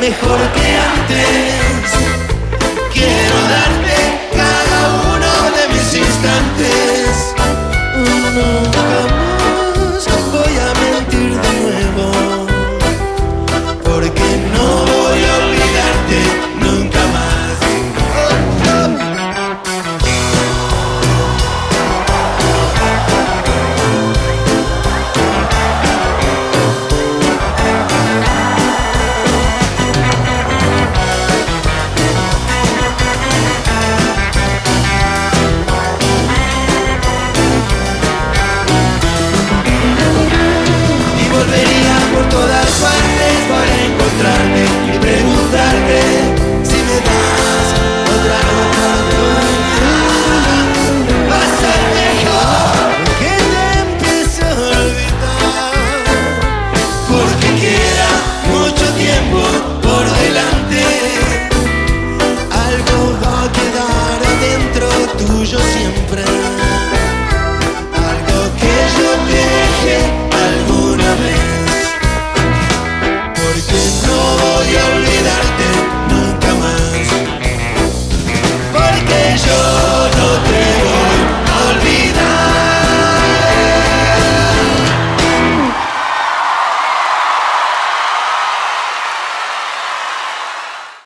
mejor que antes. tuyo siempre.